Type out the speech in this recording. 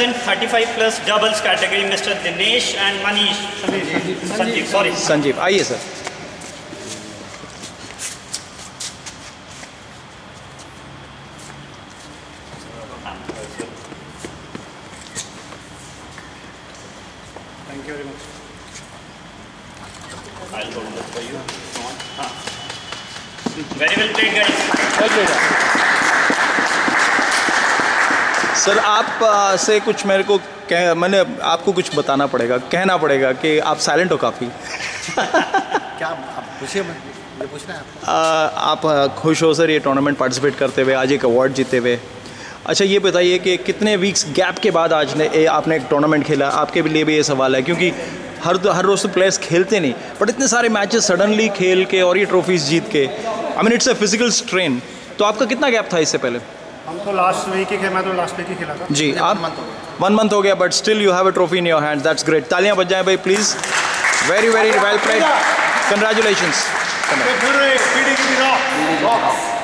In 35 plus doubles category, Mr. Dinesh and Manish. Sanjeev, Sanjeev, sorry. Sanjeev आइए sir Thank you very much. I'll hold this for you. हाँ. Very well played, guys. Sir आप आ, से कुछ मेरे को कह मैंने आपको कुछ बताना पड़ेगा कहना पड़ेगा कि आप साइलेंट हो काफ़ी। क्या आप पूछिए मैं पूछना है आप खुश हो सर ये टूर्नामेंट पार्टिसिपेट करते हुए आज एक अवार्ड जीते हुए। अच्छा ये बताइए कि कितने वीक्स गैप के बाद आज ने ए, आपने एक टूर्नामेंट खेला? आपके लिए भी ये सवाल है क्योंकि हर हर रोज़ तो प्लेयर्स खेलते नहीं बट इतने सारे मैचेस सडनली खेल के और ये ट्रॉफीज जीत के। I mean it's a physical strain तो आपका कितना गैप था इससे पहले? हम तो लास्ट वीक ही खेल मैं तो लास्ट वीक ही खेला था। जी आप वन मंथ हो गया but still you have a trophy in your hand that's great तालियाँ बज जाए भाई please very very well played congratulations